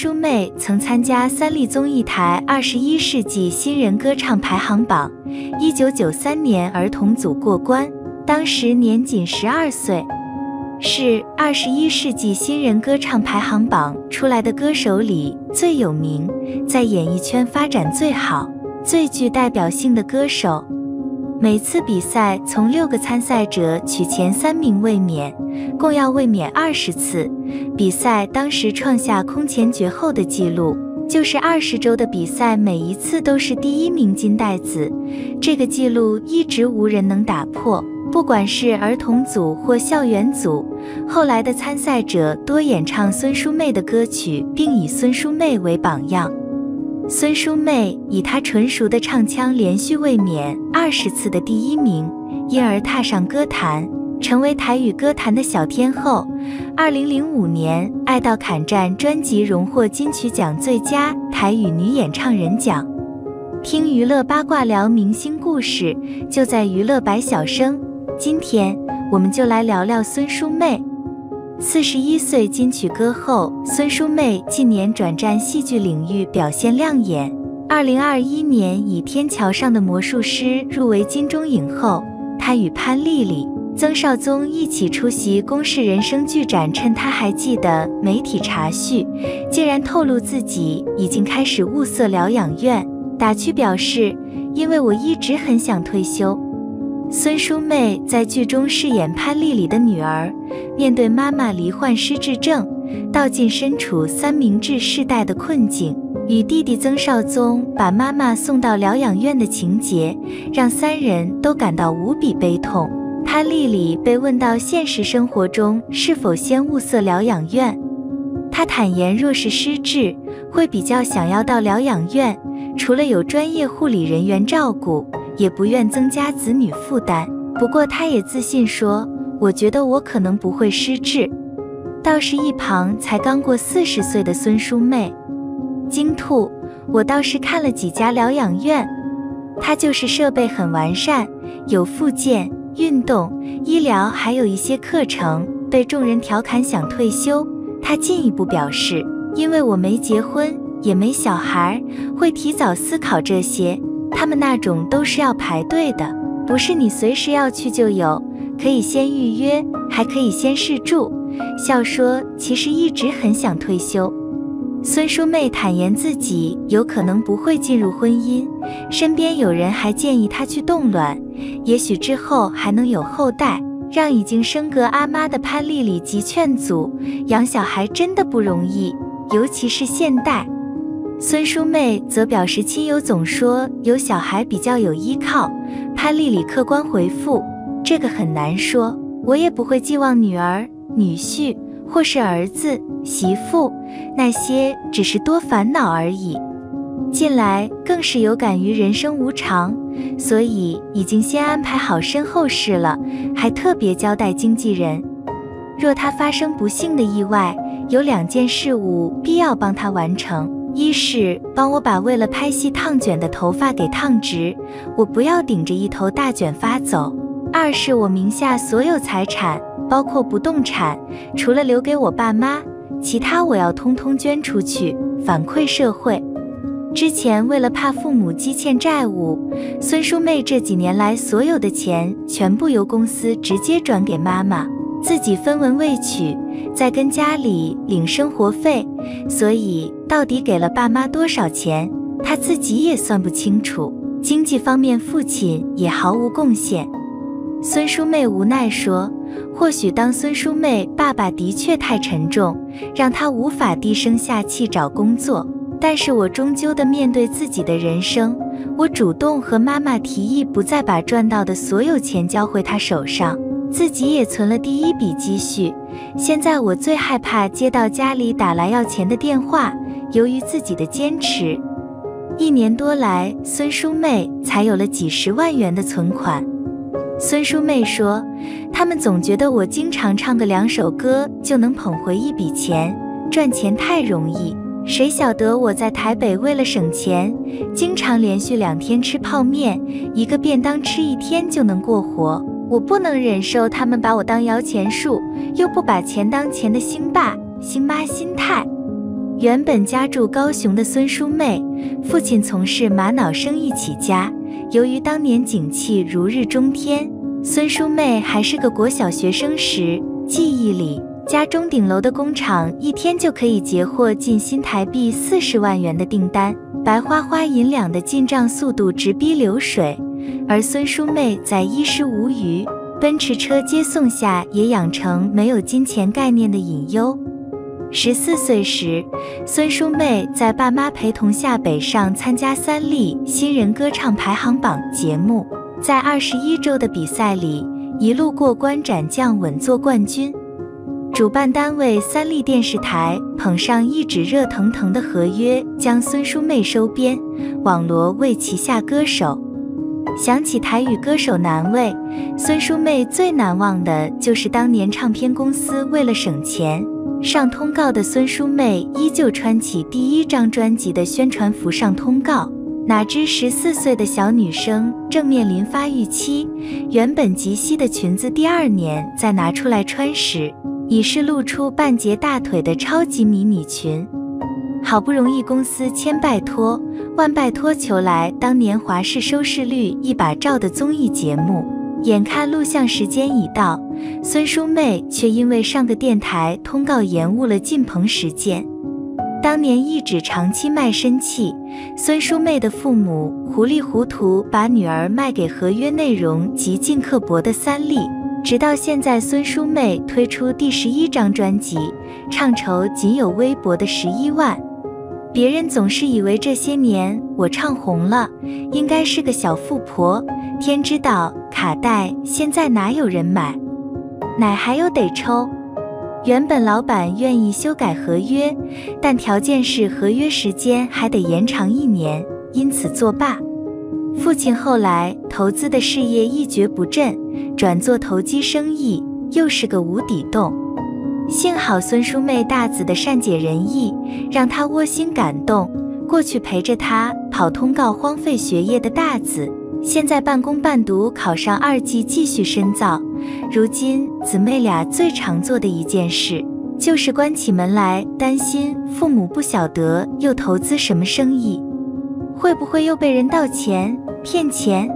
淑妹曾参加三立综艺台二十一世纪新人歌唱排行榜，一九九三年儿童组过关，当时年仅十二岁，是二十一世纪新人歌唱排行榜出来的歌手里最有名，在演艺圈发展最好、最具代表性的歌手。每次比赛从六个参赛者取前三名卫冕，共要卫冕二十次。比赛当时创下空前绝后的记录，就是二十周的比赛，每一次都是第一名金带子。这个记录一直无人能打破，不管是儿童组或校园组，后来的参赛者多演唱孙淑媚的歌曲，并以孙淑媚为榜样。孙淑媚以她纯熟的唱腔，连续卫冕二十次的第一名，因而踏上歌坛，成为台语歌坛的小天后。二零零五年，《爱到坎站》专辑荣获金曲奖最佳台语女演唱人奖。听娱乐八卦，聊明星故事，就在娱乐百晓生。今天我们就来聊聊孙淑媚。四十一岁金曲歌后孙淑媚近年转战戏剧领域，表现亮眼。二零二一年以《天桥上的魔术师》入围金钟影后。她与潘丽丽、曾少宗一起出席公视人生剧展，趁她还记得媒体查叙，竟然透露自己已经开始物色疗养院。打趣表示：“因为我一直很想退休。”孙淑媚在剧中饰演潘丽丽的女儿，面对妈妈罹患失智症，道尽身处三明治世代的困境，与弟弟曾少宗把妈妈送到疗养院的情节，让三人都感到无比悲痛。潘丽丽被问到现实生活中是否先物色疗养院，她坦言，若是失智，会比较想要到疗养院，除了有专业护理人员照顾。也不愿增加子女负担，不过他也自信说：“我觉得我可能不会失智。”倒是一旁才刚过四十岁的孙淑媚惊吐：“我倒是看了几家疗养院，它就是设备很完善，有复健、运动、医疗，还有一些课程。”被众人调侃想退休，他进一步表示：“因为我没结婚，也没小孩，会提早思考这些。”他们那种都是要排队的，不是你随时要去就有，可以先预约，还可以先试住。笑说其实一直很想退休。孙淑妹坦言自己有可能不会进入婚姻，身边有人还建议她去冻卵，也许之后还能有后代，让已经升格阿妈的潘丽丽急劝阻，养小孩真的不容易，尤其是现代。孙淑媚则表示，亲友总说有小孩比较有依靠。潘丽丽客观回复：“这个很难说，我也不会寄望女儿、女婿或是儿子、媳妇，那些只是多烦恼而已。近来更是有感于人生无常，所以已经先安排好身后事了，还特别交代经纪人，若他发生不幸的意外，有两件事务必要帮他完成。”一是帮我把为了拍戏烫卷的头发给烫直，我不要顶着一头大卷发走；二是我名下所有财产，包括不动产，除了留给我爸妈，其他我要通通捐出去，反馈社会。之前为了怕父母积欠债务，孙淑妹这几年来所有的钱全部由公司直接转给妈妈。自己分文未取，在跟家里领生活费，所以到底给了爸妈多少钱，他自己也算不清楚。经济方面，父亲也毫无贡献。孙淑妹无奈说：“或许当孙淑妹爸爸的确太沉重，让她无法低声下气找工作。但是我终究的面对自己的人生，我主动和妈妈提议，不再把赚到的所有钱交回他手上。”自己也存了第一笔积蓄，现在我最害怕接到家里打来要钱的电话。由于自己的坚持，一年多来，孙淑妹才有了几十万元的存款。孙淑妹说：“他们总觉得我经常唱个两首歌就能捧回一笔钱，赚钱太容易。谁晓得我在台北为了省钱，经常连续两天吃泡面，一个便当吃一天就能过活。”我不能忍受他们把我当摇钱树，又不把钱当钱的星爸星妈心态。原本家住高雄的孙淑妹，父亲从事玛瑙生意起家。由于当年景气如日中天，孙淑妹还是个国小学生时，记忆里家中顶楼的工厂一天就可以截获近新台币四十万元的订单，白花花银两的进账速度直逼流水。而孙淑妹在衣食无余、奔驰车接送下，也养成没有金钱概念的隐忧。十四岁时，孙淑妹在爸妈陪同下北上参加三立新人歌唱排行榜节目，在二十一周的比赛里一路过关斩将，稳坐冠军。主办单位三立电视台捧上一纸热腾腾的合约，将孙淑妹收编，网罗为旗下歌手。想起台语歌手难为，孙淑媚最难忘的就是当年唱片公司为了省钱。上通告的孙淑媚依旧穿起第一张专辑的宣传服上通告，哪知十四岁的小女生正面临发育期，原本及膝的裙子第二年再拿出来穿时，已是露出半截大腿的超级迷你裙。好不容易公司千拜托万拜托求来当年华视收视率一把照的综艺节目。眼看录像时间已到，孙淑妹却因为上个电台通告延误了进棚时间。当年一纸长期卖身契，孙淑妹的父母糊里糊涂把女儿卖给合约内容极尽刻薄的三立。直到现在，孙淑妹推出第十一张专辑，唱酬仅有微薄的十一万。别人总是以为这些年我唱红了，应该是个小富婆。天知道卡带现在哪有人买，奶还有得抽。原本老板愿意修改合约，但条件是合约时间还得延长一年，因此作罢。父亲后来投资的事业一蹶不振，转做投机生意，又是个无底洞。幸好孙淑妹大子的善解人意，让他窝心感动，过去陪着他跑通告，荒废学业的大子。现在半工半读考上二技，继续深造。如今姊妹俩最常做的一件事，就是关起门来担心父母不晓得又投资什么生意，会不会又被人盗钱骗钱，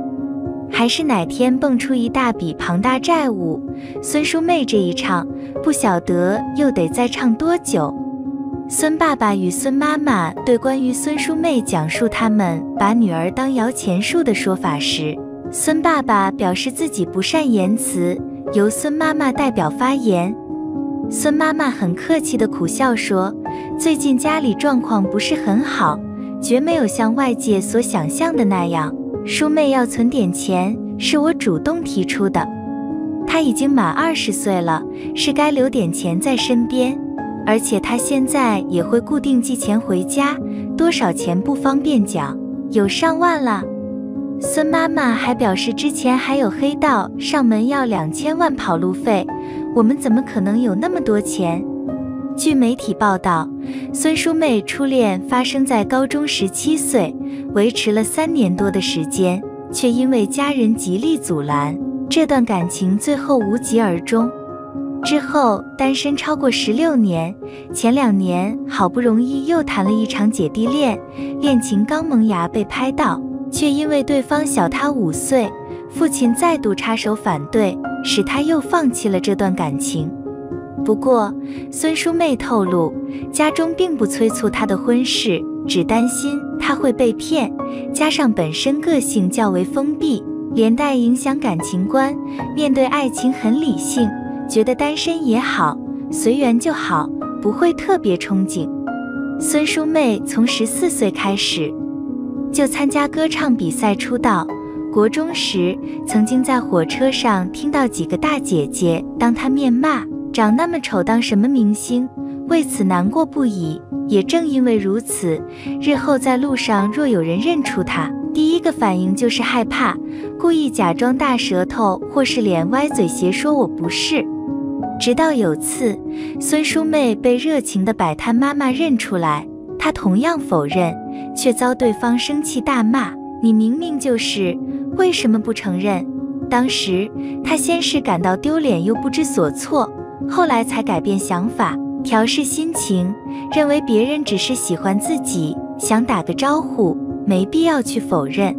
还是哪天蹦出一大笔庞大债务？孙淑妹这一唱，不晓得又得再唱多久。孙爸爸与孙妈妈对关于孙淑妹讲述他们把女儿当摇钱树的说法时，孙爸爸表示自己不善言辞，由孙妈妈代表发言。孙妈妈很客气的苦笑说：“最近家里状况不是很好，绝没有像外界所想象的那样。淑妹要存点钱，是我主动提出的。她已经满二十岁了，是该留点钱在身边。”而且她现在也会固定寄钱回家，多少钱不方便讲，有上万了。孙妈妈还表示，之前还有黑道上门要两千万跑路费，我们怎么可能有那么多钱？据媒体报道，孙淑媚初恋发生在高中十七岁，维持了三年多的时间，却因为家人极力阻拦，这段感情最后无疾而终。之后单身超过十六年，前两年好不容易又谈了一场姐弟恋，恋情刚萌芽被拍到，却因为对方小他五岁，父亲再度插手反对，使他又放弃了这段感情。不过孙淑妹透露，家中并不催促她的婚事，只担心她会被骗，加上本身个性较为封闭，连带影响感情观，面对爱情很理性。觉得单身也好，随缘就好，不会特别憧憬。孙淑妹从十四岁开始就参加歌唱比赛出道，国中时曾经在火车上听到几个大姐姐当她面骂，长那么丑当什么明星，为此难过不已。也正因为如此，日后在路上若有人认出他，第一个反应就是害怕，故意假装大舌头或是脸歪嘴斜说我不是。直到有次，孙淑妹被热情的摆摊妈妈认出来，她同样否认，却遭对方生气大骂：“你明明就是，为什么不承认？”当时她先是感到丢脸又不知所措，后来才改变想法，调试心情，认为别人只是喜欢自己，想打个招呼，没必要去否认。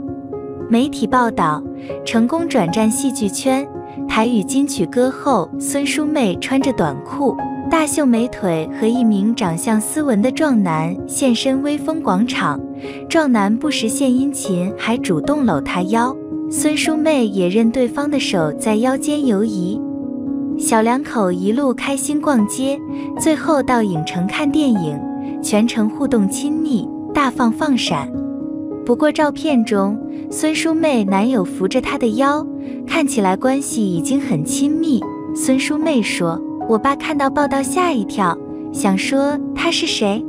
媒体报道，成功转战戏剧圈，台语金曲歌后孙淑媚穿着短裤。大秀美腿和一名长相斯文的壮男现身威风广场，壮男不时献殷勤，还主动搂她腰。孙淑媚也任对方的手在腰间游移。小两口一路开心逛街，最后到影城看电影，全程互动亲密，大放放闪。不过照片中，孙淑妹男友扶着她的腰，看起来关系已经很亲密。孙淑妹说。我爸看到报道吓一跳，想说他是谁，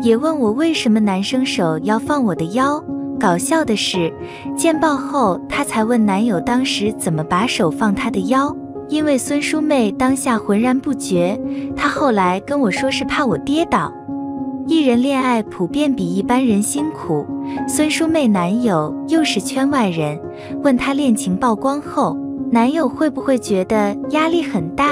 也问我为什么男生手要放我的腰。搞笑的是，见报后他才问男友当时怎么把手放她的腰，因为孙淑妹当下浑然不觉。她后来跟我说是怕我跌倒。艺人恋爱普遍比一般人辛苦，孙淑妹男友又是圈外人，问她恋情曝光后，男友会不会觉得压力很大？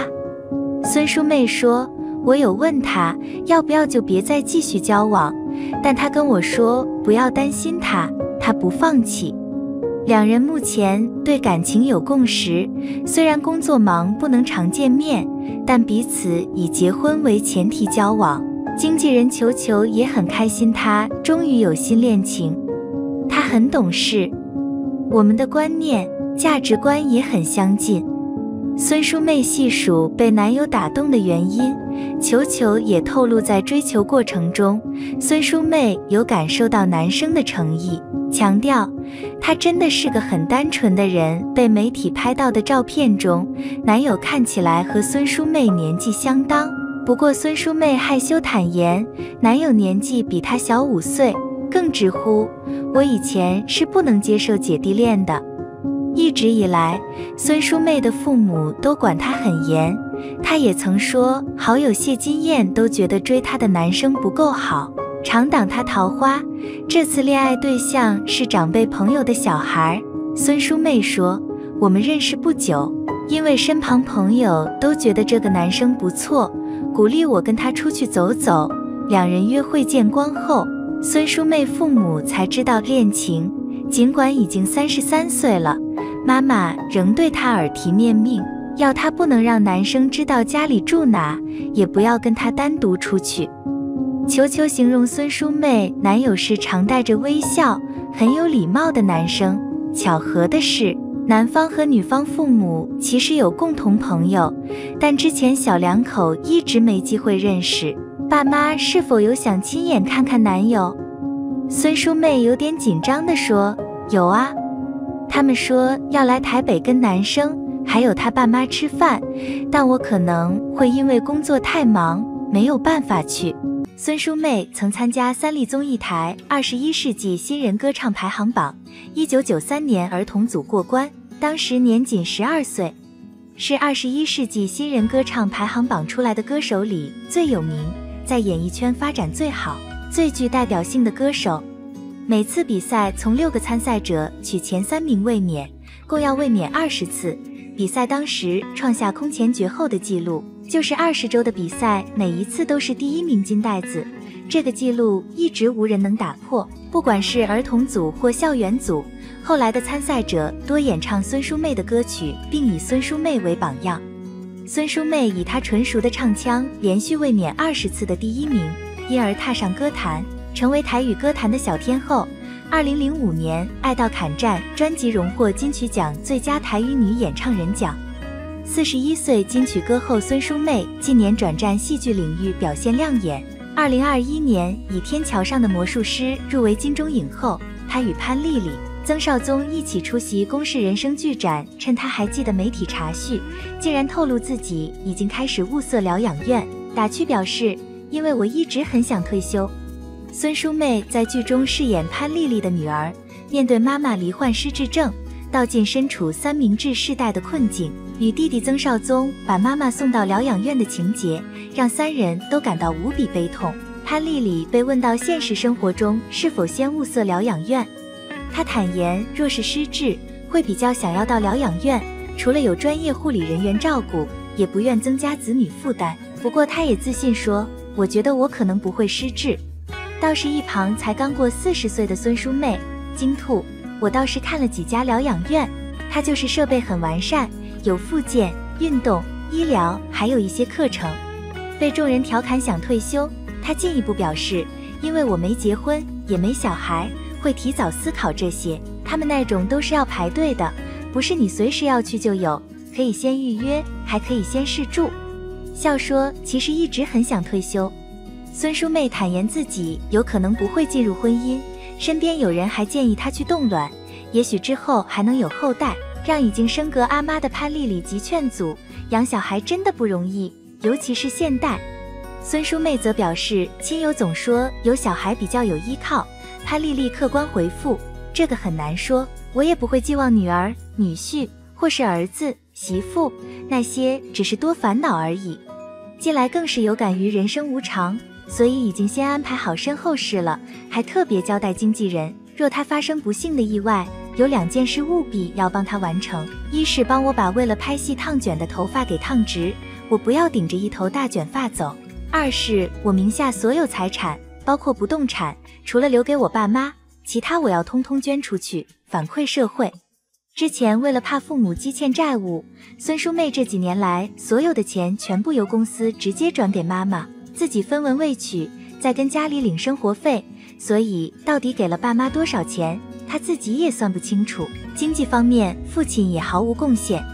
孙淑妹说：“我有问他要不要就别再继续交往，但他跟我说不要担心他，他不放弃。两人目前对感情有共识，虽然工作忙不能常见面，但彼此以结婚为前提交往。经纪人球球也很开心，他终于有新恋情。他很懂事，我们的观念、价值观也很相近。”孙淑媚细数被男友打动的原因，球球也透露在追求过程中，孙淑媚有感受到男生的诚意，强调他真的是个很单纯的人。被媒体拍到的照片中，男友看起来和孙淑媚年纪相当，不过孙淑媚害羞坦言，男友年纪比她小五岁，更直呼我以前是不能接受姐弟恋的。一直以来，孙淑媚的父母都管她很严。她也曾说，好友谢金燕都觉得追她的男生不够好，常挡她桃花。这次恋爱对象是长辈朋友的小孩。孙淑媚说：“我们认识不久，因为身旁朋友都觉得这个男生不错，鼓励我跟他出去走走。两人约会见光后，孙淑媚父母才知道恋情。尽管已经三十三岁了。”妈妈仍对他耳提面命，要他不能让男生知道家里住哪，也不要跟他单独出去。球球形容孙淑妹男友是常带着微笑、很有礼貌的男生。巧合的是，男方和女方父母其实有共同朋友，但之前小两口一直没机会认识。爸妈是否有想亲眼看看男友？孙淑妹有点紧张地说：“有啊。”他们说要来台北跟男生还有他爸妈吃饭，但我可能会因为工作太忙没有办法去。孙淑媚曾参加三立综艺台《二十一世纪新人歌唱排行榜》，一九九三年儿童组过关，当时年仅十二岁，是二十一世纪新人歌唱排行榜出来的歌手里最有名，在演艺圈发展最好、最具代表性的歌手。每次比赛从六个参赛者取前三名卫冕，共要卫冕二十次。比赛当时创下空前绝后的记录，就是二十周的比赛，每一次都是第一名金袋子。这个记录一直无人能打破，不管是儿童组或校园组，后来的参赛者多演唱孙淑媚的歌曲，并以孙淑媚为榜样。孙淑媚以她纯熟的唱腔，连续卫冕二十次的第一名，因而踏上歌坛。成为台语歌坛的小天后。二零零五年，《爱到坎站》专辑荣获金曲奖最佳台语女演唱人奖。四十一岁金曲歌后孙淑媚近年转战戏剧领域，表现亮眼。二零二一年，以《天桥上的魔术师》入围金钟影后。她与潘丽丽、曾少宗一起出席公视人生剧展，趁她还记得媒体查叙，竟然透露自己已经开始物色疗养院。打趣表示：“因为我一直很想退休。”孙淑媚在剧中饰演潘丽丽的女儿，面对妈妈罹患失智症，道尽身处三明治世代的困境，与弟弟曾少宗把妈妈送到疗养院的情节，让三人都感到无比悲痛。潘丽丽被问到现实生活中是否先物色疗养院，她坦言，若是失智，会比较想要到疗养院，除了有专业护理人员照顾，也不愿增加子女负担。不过她也自信说，我觉得我可能不会失智。倒是一旁才刚过四十岁的孙淑妹惊吐，我倒是看了几家疗养院，它就是设备很完善，有复健、运动、医疗，还有一些课程。被众人调侃想退休，她进一步表示，因为我没结婚，也没小孩，会提早思考这些。他们那种都是要排队的，不是你随时要去就有，可以先预约，还可以先试住。笑说其实一直很想退休。孙淑妹坦言自己有可能不会进入婚姻，身边有人还建议她去冻卵，也许之后还能有后代，让已经升格阿妈的潘丽丽急劝阻：养小孩真的不容易，尤其是现代。孙淑妹则表示，亲友总说有小孩比较有依靠，潘丽丽客观回复。这个很难说，我也不会寄望女儿、女婿或是儿子、媳妇，那些只是多烦恼而已。近来更是有感于人生无常，所以已经先安排好身后事了，还特别交代经纪人，若他发生不幸的意外，有两件事务必要帮他完成：一是帮我把为了拍戏烫卷的头发给烫直，我不要顶着一头大卷发走；二是我名下所有财产，包括不动产，除了留给我爸妈。其他我要通通捐出去，反馈社会。之前为了怕父母积欠债务，孙淑妹这几年来所有的钱全部由公司直接转给妈妈，自己分文未取，再跟家里领生活费。所以到底给了爸妈多少钱，她自己也算不清楚。经济方面，父亲也毫无贡献。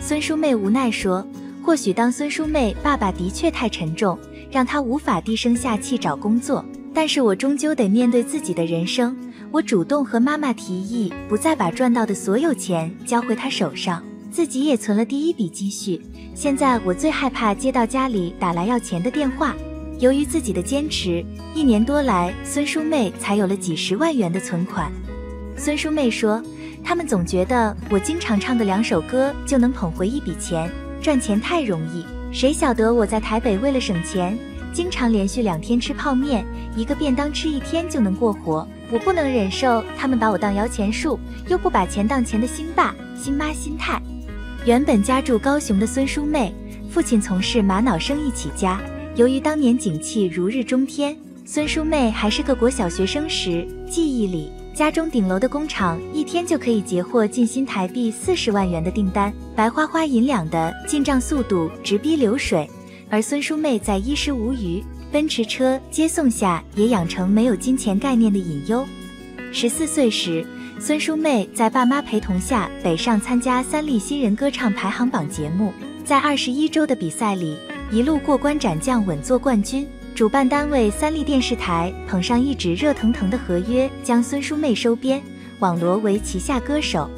孙淑妹无奈说：“或许当孙淑妹爸爸的确太沉重，让她无法低声下气找工作。但是我终究得面对自己的人生。”我主动和妈妈提议，不再把赚到的所有钱交回她手上，自己也存了第一笔积蓄。现在我最害怕接到家里打来要钱的电话。由于自己的坚持，一年多来，孙淑妹才有了几十万元的存款。孙淑妹说：“他们总觉得我经常唱个两首歌就能捧回一笔钱，赚钱太容易。谁晓得我在台北为了省钱，经常连续两天吃泡面，一个便当吃一天就能过活。”我不能忍受他们把我当摇钱树，又不把钱当钱的新爸新妈心态。原本家住高雄的孙淑妹，父亲从事玛瑙生意起家。由于当年景气如日中天，孙淑妹还是个国小学生时，记忆里家中顶楼的工厂一天就可以截获近新台币四十万元的订单，白花花银两的进账速度直逼流水。而孙淑妹在衣食无余。奔驰车接送下，也养成没有金钱概念的隐忧。十四岁时，孙淑妹在爸妈陪同下北上参加三立新人歌唱排行榜节目，在二十一周的比赛里，一路过关斩将，稳坐冠军。主办单位三立电视台捧上一纸热腾腾的合约，将孙淑妹收编，网罗为旗下歌手。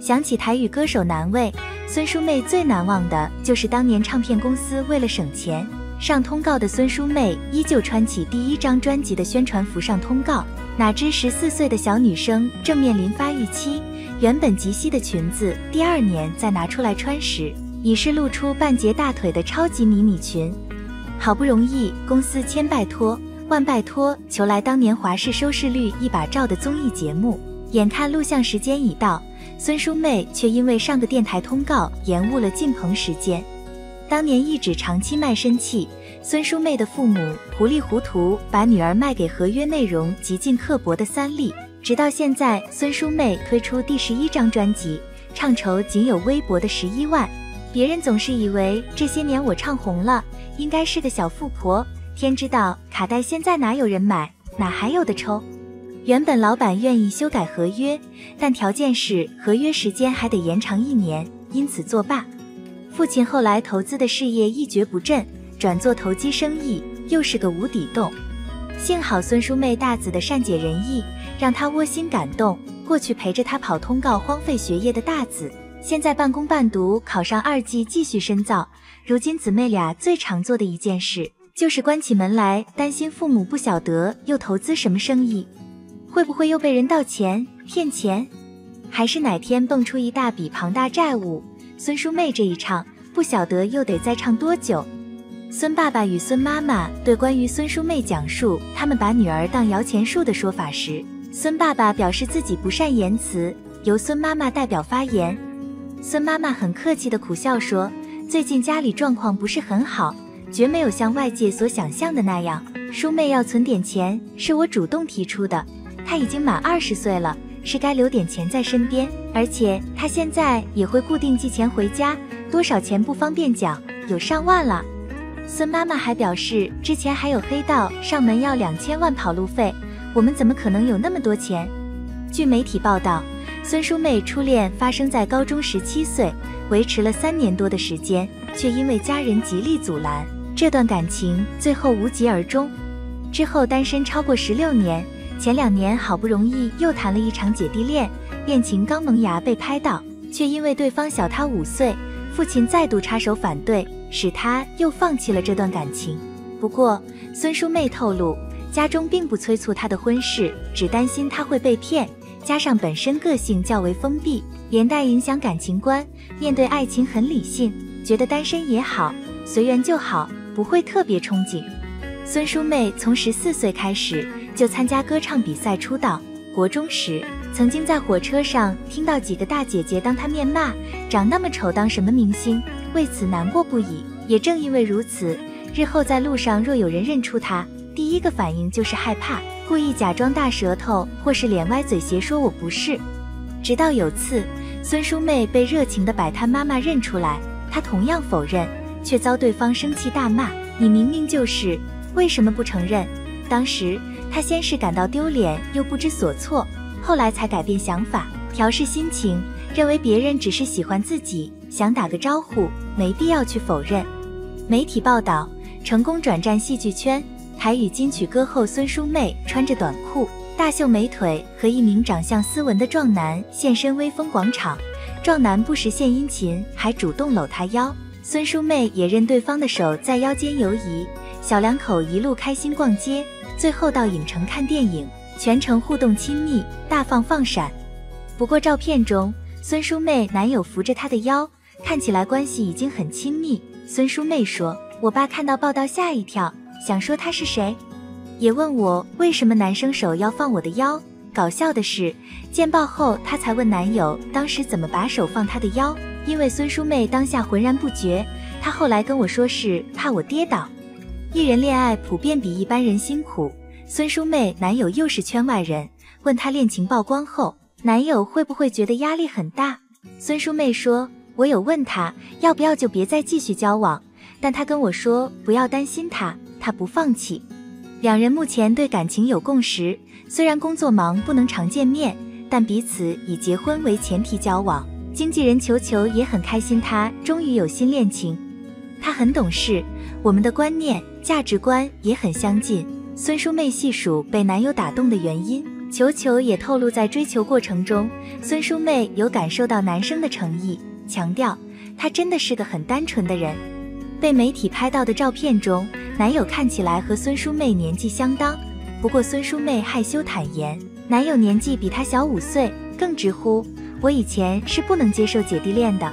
想起台语歌手难为，孙淑妹最难忘的就是当年唱片公司为了省钱。上通告的孙淑媚依旧穿起第一张专辑的宣传服上通告，哪知十四岁的小女生正面临发育期，原本及膝的裙子，第二年再拿出来穿时，已是露出半截大腿的超级迷你裙。好不容易公司千拜托万拜托求来当年华视收视率一把照的综艺节目，眼看录像时间已到，孙淑媚却因为上个电台通告延误了进棚时间。当年一纸长期卖身契，孙淑妹的父母糊里糊涂把女儿卖给合约内容极尽刻薄的三立，直到现在，孙淑妹推出第十一张专辑，唱酬仅有微薄的十一万。别人总是以为这些年我唱红了，应该是个小富婆，天知道卡带现在哪有人买，哪还有的抽。原本老板愿意修改合约，但条件是合约时间还得延长一年，因此作罢。父亲后来投资的事业一蹶不振，转做投机生意，又是个无底洞。幸好孙淑妹大子的善解人意，让他窝心感动。过去陪着他跑通告、荒废学业的大子，现在半工半读考上二技，继续深造。如今姊妹俩最常做的一件事，就是关起门来，担心父母不晓得又投资什么生意，会不会又被人盗钱、骗钱，还是哪天蹦出一大笔庞大债务。孙淑妹这一唱，不晓得又得再唱多久。孙爸爸与孙妈妈对关于孙淑妹讲述他们把女儿当摇钱树的说法时，孙爸爸表示自己不善言辞，由孙妈妈代表发言。孙妈妈很客气的苦笑说：“最近家里状况不是很好，绝没有像外界所想象的那样。叔妹要存点钱，是我主动提出的。她已经满二十岁了，是该留点钱在身边，而且他现在也会固定寄钱回家，多少钱不方便讲，有上万了。孙妈妈还表示，之前还有黑道上门要两千万跑路费，我们怎么可能有那么多钱？据媒体报道，孙淑妹初恋发生在高中十七岁，维持了三年多的时间，却因为家人极力阻拦，这段感情最后无疾而终。之后单身超过十六年，前两年好不容易又谈了一场姐弟恋，恋情刚萌芽被拍到，却因为对方小他五岁，父亲再度插手反对，使他又放弃了这段感情。不过孙淑妹透露，家中并不催促她的婚事，只担心她会被骗，加上本身个性较为封闭，连带影响感情观，面对爱情很理性，觉得单身也好，随缘就好，不会特别憧憬。孙淑妹从十四岁开始就参加歌唱比赛出道。国中时，曾经在火车上听到几个大姐姐当她面骂，长那么丑当什么明星，为此难过不已。也正因为如此，日后在路上若有人认出她，第一个反应就是害怕，故意假装大舌头或是脸歪嘴斜说我不是。直到有次，孙淑妹被热情的摆摊妈妈认出来，她同样否认，却遭对方生气大骂：“你明明就是。”为什么不承认？当时他先是感到丢脸，又不知所措，后来才改变想法，调试心情，认为别人只是喜欢自己，想打个招呼，没必要去否认。媒体报道，成功转战戏剧圈，台语金曲歌后孙淑媚穿着短裤，大秀美腿，和一名长相斯文的壮男现身威风广场。壮男不时献殷勤，还主动搂她腰，孙淑媚也任对方的手在腰间游移。小两口一路开心逛街，最后到影城看电影，全程互动亲密，大放放闪。不过照片中，孙淑妹男友扶着她的腰，看起来关系已经很亲密。孙淑妹说：“我爸看到报道吓一跳，想说他是谁，也问我为什么男生手要放我的腰。搞笑的是，见报后她才问男友当时怎么把手放她的腰，因为孙淑妹当下浑然不觉。她后来跟我说是怕我跌倒。”艺人恋爱普遍比一般人辛苦。孙淑妹男友又是圈外人，问她恋情曝光后，男友会不会觉得压力很大？孙淑妹说：“我有问他要不要就别再继续交往，但他跟我说不要担心他，他不放弃。两人目前对感情有共识，虽然工作忙不能常见面，但彼此以结婚为前提交往。经纪人球球也很开心，他终于有新恋情。他很懂事，我们的观念。”价值观也很相近。孙淑妹细数被男友打动的原因，球球也透露，在追求过程中，孙淑妹有感受到男生的诚意，强调他真的是个很单纯的人。被媒体拍到的照片中，男友看起来和孙淑妹年纪相当，不过孙淑妹害羞坦言，男友年纪比她小五岁，更直呼我以前是不能接受姐弟恋的。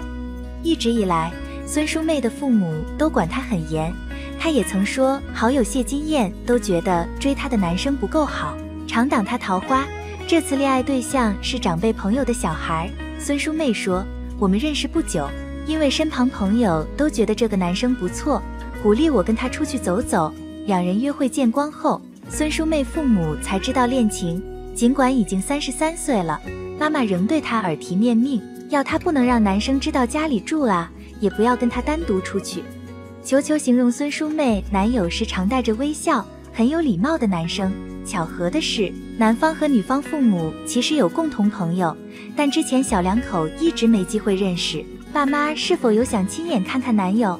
一直以来，孙淑妹的父母都管她很严。她也曾说，好友谢金燕都觉得追她的男生不够好，常挡她桃花。这次恋爱对象是长辈朋友的小孩。孙淑妹说，我们认识不久，因为身旁朋友都觉得这个男生不错，鼓励我跟他出去走走。两人约会见光后，孙淑妹父母才知道恋情。尽管已经三十三岁了，妈妈仍对她耳提面命，要她不能让男生知道家里住啊，也不要跟他单独出去。球球形容孙淑妹男友是常带着微笑、很有礼貌的男生。巧合的是，男方和女方父母其实有共同朋友，但之前小两口一直没机会认识。爸妈是否有想亲眼看看男友？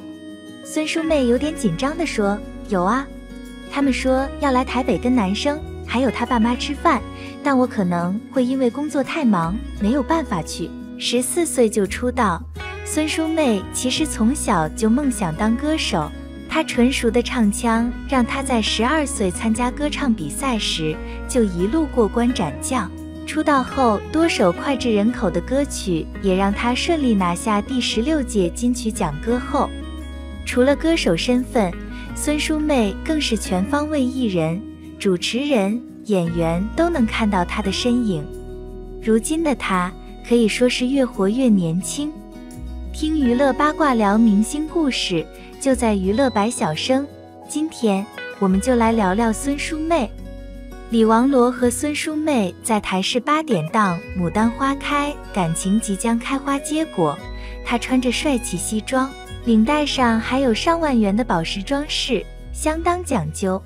孙淑妹有点紧张地说：“有啊，他们说要来台北跟男生还有他爸妈吃饭，但我可能会因为工作太忙，没有办法去。十四岁就出道。”孙淑媚其实从小就梦想当歌手，她纯熟的唱腔让她在十二岁参加歌唱比赛时就一路过关斩将。出道后多首脍炙人口的歌曲也让她顺利拿下第十六届金曲奖歌后。除了歌手身份，孙淑媚更是全方位艺人、主持人、演员都能看到她的身影。如今的她可以说是越活越年轻。听娱乐八卦聊明星故事，就在娱乐百晓生。今天我们就来聊聊孙淑媚。李王罗和孙淑媚在台视八点档《牡丹花开》，感情即将开花结果。她穿着帅气西装，领带上还有上万元的宝石装饰，相当讲究。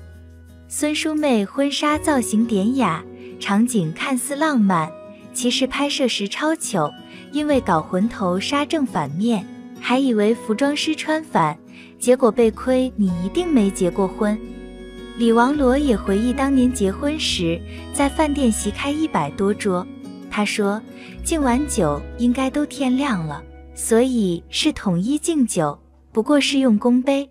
孙淑媚婚纱造型典雅，场景看似浪漫，其实拍摄时超糗。因为搞混头纱正反面，还以为服装师穿反，结果被亏。你一定没结过婚。李王罗也回忆当年结婚时，在饭店席开一百多桌，他说敬完酒应该都天亮了，所以是统一敬酒，不过是用公杯。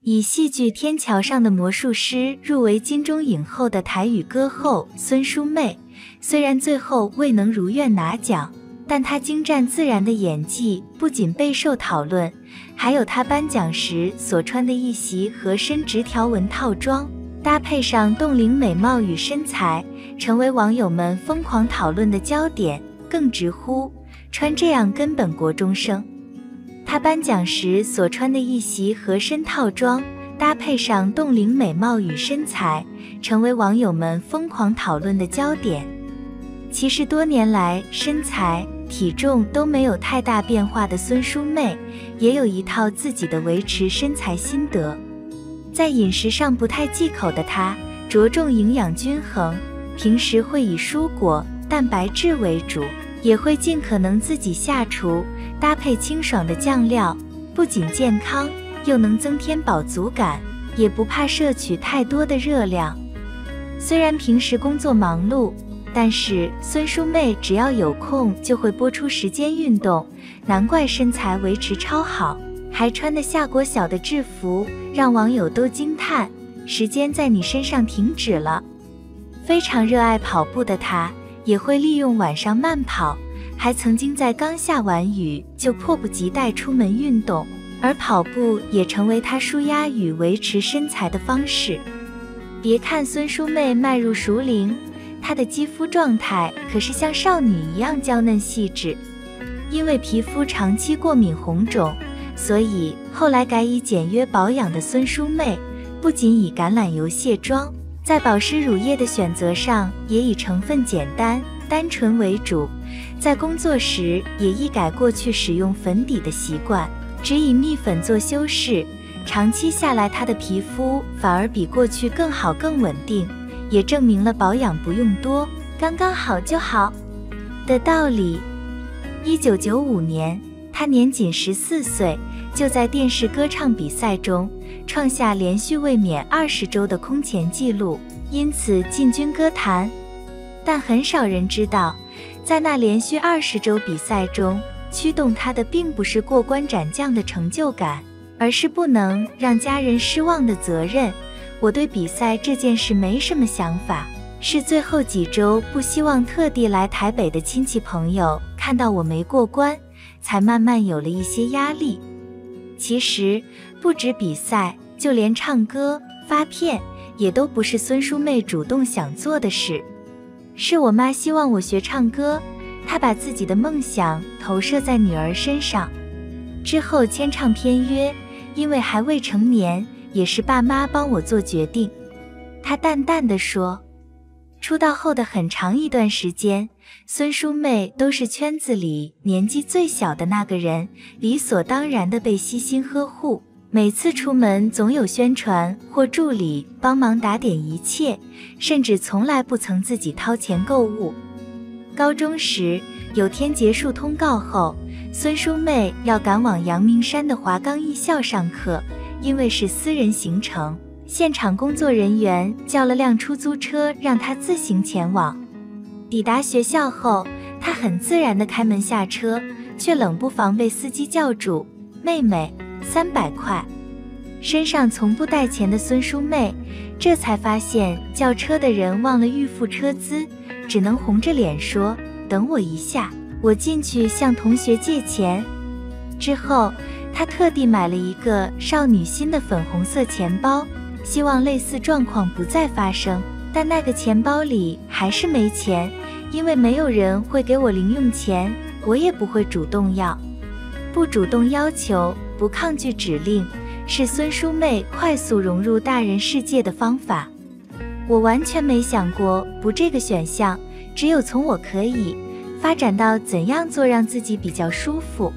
以戏剧《天桥上的魔术师》入围金钟影后的台语歌后孙淑媚，虽然最后未能如愿拿奖。但她精湛自然的演技不仅备受讨论，还有她颁奖时所穿的一袭合身直条纹套装，搭配上冻龄美貌与身材，成为网友们疯狂讨论的焦点。更直呼穿这样根本国中生。她颁奖时所穿的一袭合身套装，搭配上冻龄美貌与身材，成为网友们疯狂讨论的焦点。其实多年来身材。体重都没有太大变化的孙淑媚，也有一套自己的维持身材心得。在饮食上不太忌口的她，着重营养均衡，平时会以蔬果、蛋白质为主，也会尽可能自己下厨，搭配清爽的酱料，不仅健康，又能增添饱足感，也不怕摄取太多的热量。虽然平时工作忙碌。但是孙淑媚只要有空就会播出时间运动，难怪身材维持超好，还穿的夏国小的制服，让网友都惊叹：时间在你身上停止了。非常热爱跑步的她，也会利用晚上慢跑，还曾经在刚下完雨就迫不及待出门运动，而跑步也成为她舒压与维持身材的方式。别看孙淑媚迈入熟龄。她的肌肤状态可是像少女一样娇嫩细致，因为皮肤长期过敏红肿，所以后来改以简约保养的孙淑媚，不仅以橄榄油卸妆，在保湿乳液的选择上也以成分简单、单纯为主。在工作时也一改过去使用粉底的习惯，只以蜜粉做修饰，长期下来，她的皮肤反而比过去更好、更稳定。也证明了保养不用多，刚刚好就好的道理。一九九五年，他年仅十四岁，就在电视歌唱比赛中创下连续卫冕二十周的空前纪录，因此进军歌坛。但很少人知道，在那连续二十周比赛中，驱动他的并不是过关斩将的成就感，而是不能让家人失望的责任。我对比赛这件事没什么想法，是最后几周不希望特地来台北的亲戚朋友看到我没过关，才慢慢有了一些压力。其实不止比赛，就连唱歌、发片也都不是孙淑媚主动想做的事，是我妈希望我学唱歌，她把自己的梦想投射在女儿身上。之后签唱片约，因为还未成年。也是爸妈帮我做决定，他淡淡的说。出道后的很长一段时间，孙淑媚都是圈子里年纪最小的那个人，理所当然的被悉心呵护。每次出门总有宣传或助理帮忙打点一切，甚至从来不曾自己掏钱购物。高中时，有天结束通告后，孙淑媚要赶往阳明山的华冈艺校上课。因为是私人行程，现场工作人员叫了辆出租车，让他自行前往。抵达学校后，他很自然地开门下车，却冷不防被司机叫住：“妹妹，三百块。”身上从不带钱的孙淑妹，这才发现叫车的人忘了预付车资，只能红着脸说：“等我一下，我进去向同学借钱。”之后。他特地买了一个少女心的粉红色钱包，希望类似状况不再发生。但那个钱包里还是没钱，因为没有人会给我零用钱，我也不会主动要。不主动要求，不抗拒指令，是孙淑妹快速融入大人世界的方法。我完全没想过不这个选项，只有从我可以发展到怎样做让自己比较舒服。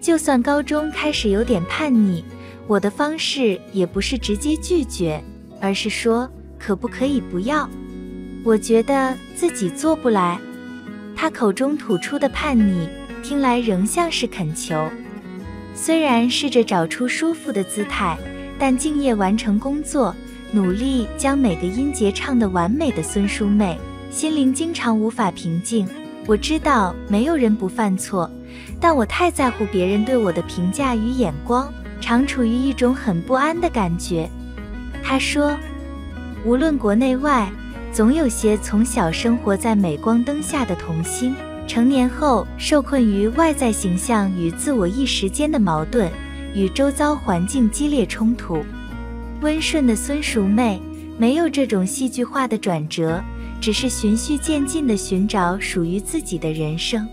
就算高中开始有点叛逆，我的方式也不是直接拒绝，而是说可不可以不要？我觉得自己做不来。他口中吐出的叛逆，听来仍像是恳求。虽然试着找出舒服的姿态，但敬业完成工作，努力将每个音节唱得完美的孙淑妹，心灵经常无法平静。我知道没有人不犯错。但我太在乎别人对我的评价与眼光，常处于一种很不安的感觉。他说，无论国内外，总有些从小生活在镁光灯下的童星，成年后受困于外在形象与自我意识间的矛盾，与周遭环境激烈冲突。温顺的孙淑妹没有这种戏剧化的转折，只是循序渐进地寻找属于自己的人生。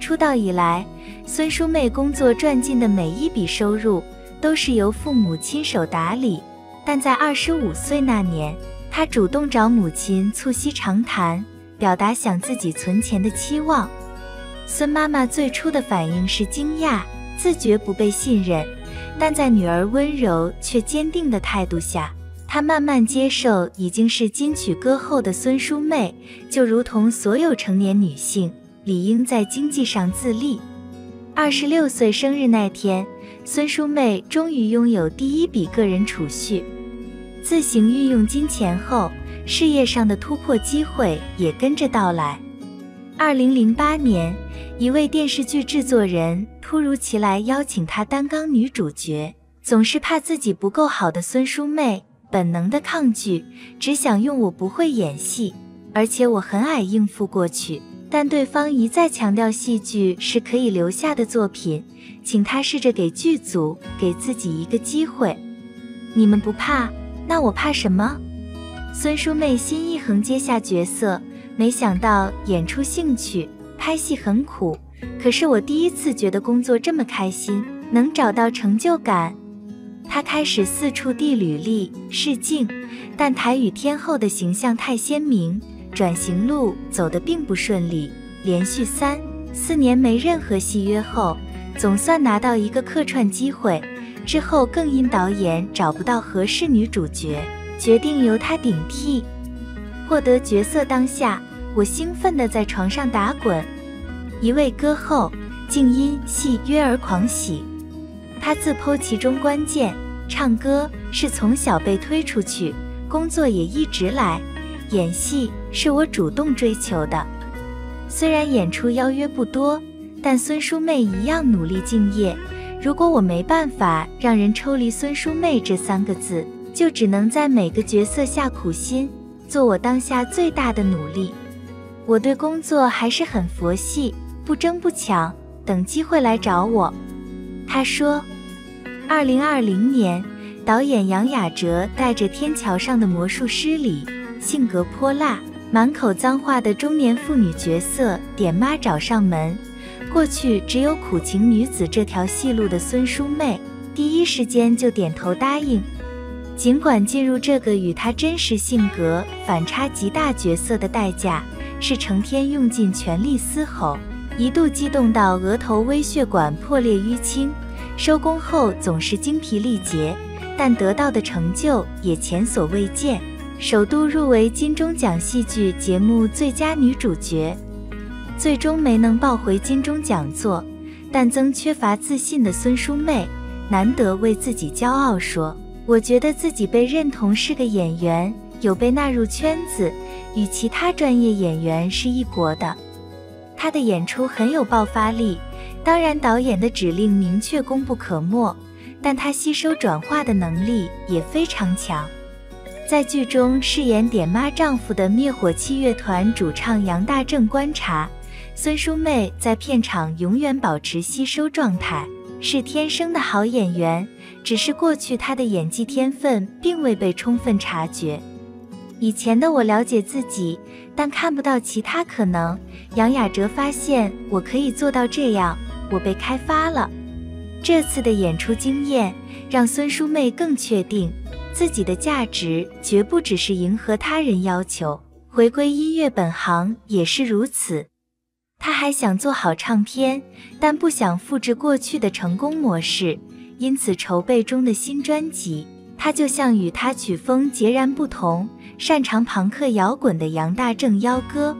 出道以来，孙淑妹工作赚进的每一笔收入都是由父母亲手打理。但在二十五岁那年，她主动找母亲促膝长谈，表达想自己存钱的期望。孙妈妈最初的反应是惊讶，自觉不被信任，但在女儿温柔却坚定的态度下，她慢慢接受已经是金曲歌后的孙淑妹，就如同所有成年女性。理应在经济上自立。二十六岁生日那天，孙淑妹终于拥有第一笔个人储蓄。自行运用金钱后，事业上的突破机会也跟着到来。二零零八年，一位电视剧制作人突如其来邀请她担纲女主角，总是怕自己不够好的孙淑妹本能的抗拒，只想用我不会演戏，而且我很矮应付过去。但对方一再强调戏剧是可以留下的作品，请他试着给剧组给自己一个机会。你们不怕，那我怕什么？孙淑妹心一横，接下角色，没想到演出兴趣，拍戏很苦，可是我第一次觉得工作这么开心，能找到成就感。她开始四处递履历试镜，但台语天后的形象太鲜明。转型路走得并不顺利，连续三四年没任何戏约后，总算拿到一个客串机会。之后更因导演找不到合适女主角，决定由她顶替。获得角色当下，我兴奋地在床上打滚。一位歌后，竟因戏约而狂喜。她自剖其中关键，唱歌是从小被推出去，工作也一直来。演戏是我主动追求的，虽然演出邀约不多，但孙淑妹一样努力敬业。如果我没办法让人抽离孙淑妹这三个字，就只能在每个角色下苦心，做我当下最大的努力。我对工作还是很佛系，不争不抢，等机会来找我。他说，二零二零年，导演杨雅哲带着《天桥上的魔术师》里。性格泼辣、满口脏话的中年妇女角色点妈找上门。过去只有苦情女子这条戏路的孙淑妹，第一时间就点头答应。尽管进入这个与她真实性格反差极大角色的代价是成天用尽全力嘶吼，一度激动到额头微血管破裂淤青，收工后总是精疲力竭，但得到的成就也前所未见。首度入围金钟奖戏剧节目最佳女主角，最终没能抱回金钟奖座，但曾缺乏自信的孙淑媚难得为自己骄傲说：“我觉得自己被认同是个演员，有被纳入圈子，与其他专业演员是一国的。”她的演出很有爆发力，当然导演的指令明确功不可没，但她吸收转化的能力也非常强。在剧中饰演点妈丈夫的灭火器乐团主唱杨大正观察孙淑妹在片场永远保持吸收状态，是天生的好演员。只是过去她的演技天分并未被充分察觉。以前的我了解自己，但看不到其他可能。杨雅哲发现我可以做到这样，我被开发了。这次的演出经验让孙淑妹更确定自己的价值绝不只是迎合他人要求，回归音乐本行也是如此。他还想做好唱片，但不想复制过去的成功模式，因此筹备中的新专辑，他就像与他曲风截然不同、擅长朋克摇滚的杨大正邀歌。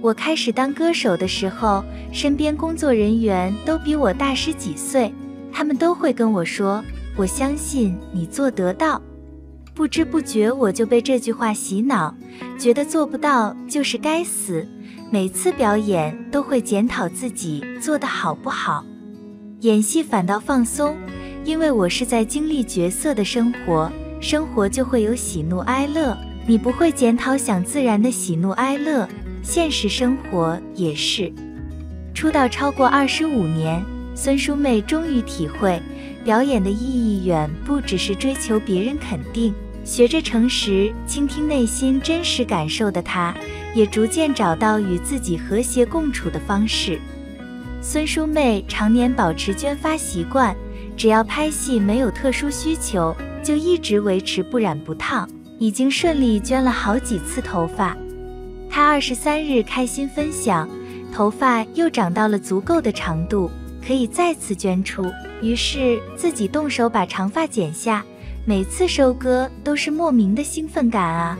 我开始当歌手的时候，身边工作人员都比我大十几岁，他们都会跟我说：“我相信你做得到。”不知不觉我就被这句话洗脑，觉得做不到就是该死。每次表演都会检讨自己做得好不好，演戏反倒放松，因为我是在经历角色的生活，生活就会有喜怒哀乐，你不会检讨，想自然的喜怒哀乐。现实生活也是。出道超过二十五年，孙淑妹终于体会，表演的意义远不只是追求别人肯定。学着诚实倾听内心真实感受的她，也逐渐找到与自己和谐共处的方式。孙淑媚常年保持捐发习惯，只要拍戏没有特殊需求，就一直维持不染不烫，已经顺利捐了好几次头发。她二十三日开心分享，头发又长到了足够的长度，可以再次捐出。于是自己动手把长发剪下，每次收割都是莫名的兴奋感啊！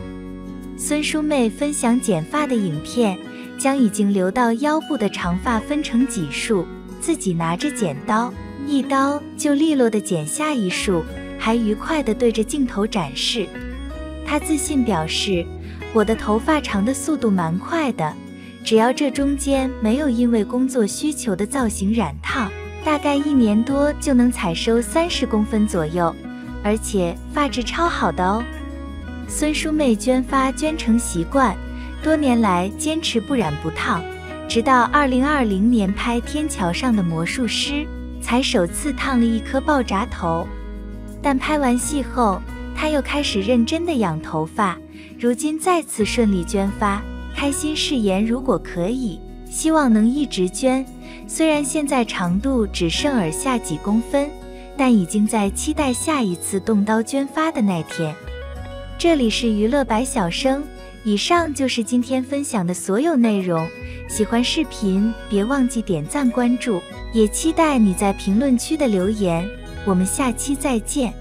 孙淑妹分享剪发的影片，将已经留到腰部的长发分成几束，自己拿着剪刀，一刀就利落的剪下一束，还愉快的对着镜头展示。她自信表示。我的头发长的速度蛮快的，只要这中间没有因为工作需求的造型染烫，大概一年多就能采收三十公分左右，而且发质超好的哦。孙淑妹捐发捐成习惯，多年来坚持不染不烫，直到二零二零年拍《天桥上的魔术师》，才首次烫了一颗爆炸头。但拍完戏后，她又开始认真的养头发。如今再次顺利捐发，开心誓言如果可以，希望能一直捐。虽然现在长度只剩耳下几公分，但已经在期待下一次动刀捐发的那天。这里是娱乐百小生，以上就是今天分享的所有内容。喜欢视频别忘记点赞关注，也期待你在评论区的留言。我们下期再见。